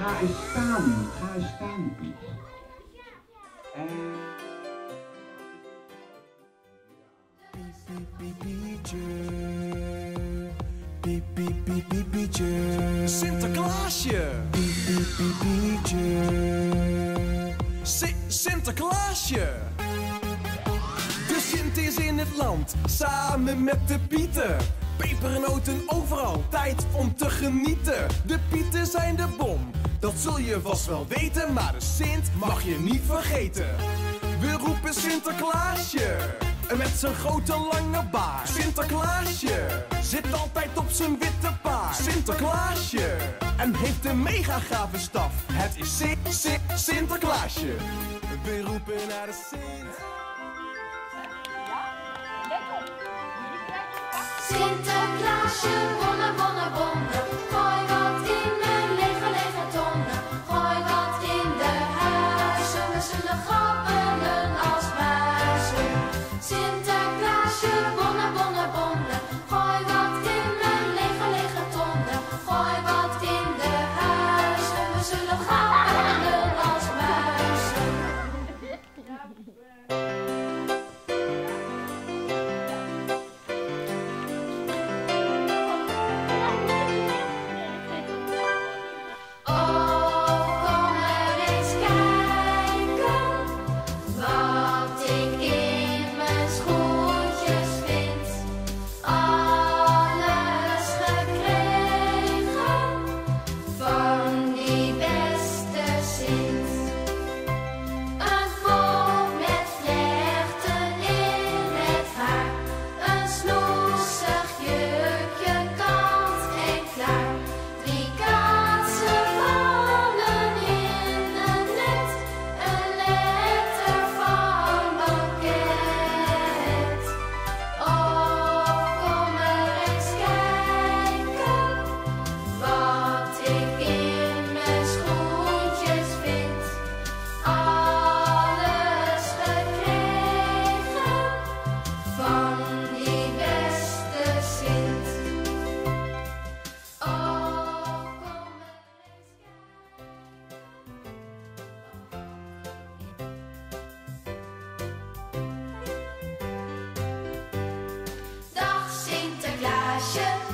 Ga eens staan, ga eens staan, Piet. En... Sinterklaasje! Si- Sinterklaasje! De Sint is in het land, samen met de Pieten. Pepernoten overal, tijd om te genieten. De Pieten zijn de bom, dat zul je vast wel weten. Maar de Sint mag je niet vergeten. We roepen Sinterklaasje, met zijn grote lange baard. Sinterklaasje, zit altijd op zijn witte paard. Sinterklaasje, en heeft een mega gave staf. Het is Sint, Sint, Sinterklaasje. We roepen naar de Sint. Sinterklaasje, bonne, bonne, Dag Sinterklaasje,